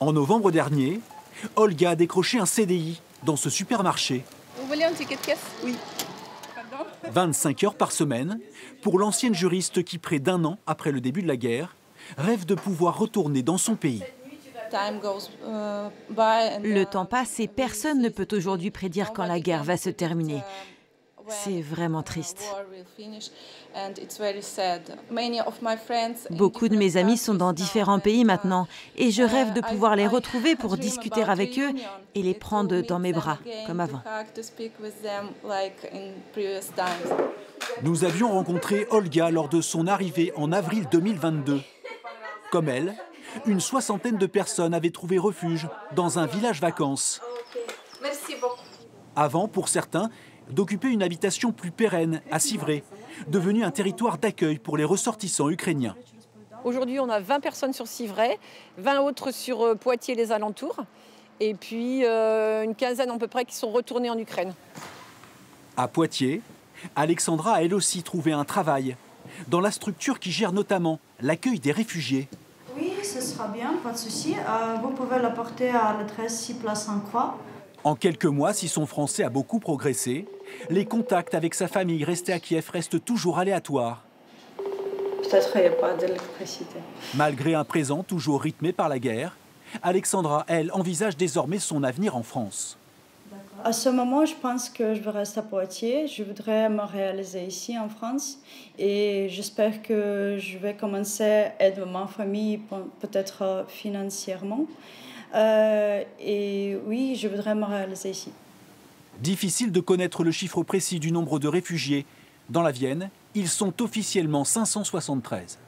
En novembre dernier, Olga a décroché un CDI dans ce supermarché. Vous voulez un ticket de caisse Oui. 25 heures par semaine pour l'ancienne juriste qui, près d'un an après le début de la guerre, rêve de pouvoir retourner dans son pays. Le temps passe et personne ne peut aujourd'hui prédire quand la guerre va se terminer. C'est vraiment triste. Beaucoup de mes amis sont dans différents pays maintenant et je rêve de pouvoir les retrouver pour discuter avec eux et les prendre dans mes bras, comme avant. Nous avions rencontré Olga lors de son arrivée en avril 2022. Comme elle, une soixantaine de personnes avaient trouvé refuge dans un village vacances. Avant, pour certains, d'occuper une habitation plus pérenne à Civray, devenu un territoire d'accueil pour les ressortissants ukrainiens. Aujourd'hui, on a 20 personnes sur Civray, 20 autres sur euh, Poitiers et les alentours, et puis euh, une quinzaine à peu près qui sont retournés en Ukraine. À Poitiers, Alexandra a elle aussi trouvé un travail dans la structure qui gère notamment l'accueil des réfugiés. Oui, ce sera bien, pas de souci. Euh, vous pouvez l'apporter à l'adresse 6 place Saint-Croix. En quelques mois, si son français a beaucoup progressé, les contacts avec sa famille restée à Kiev restent toujours aléatoires. Malgré un présent toujours rythmé par la guerre, Alexandra, elle, envisage désormais son avenir en France. À ce moment, je pense que je vais rester à Poitiers. Je voudrais me réaliser ici en France et j'espère que je vais commencer à aider ma famille, peut-être financièrement. Euh, et oui, je voudrais me réaliser ici. Difficile de connaître le chiffre précis du nombre de réfugiés. Dans la Vienne, ils sont officiellement 573.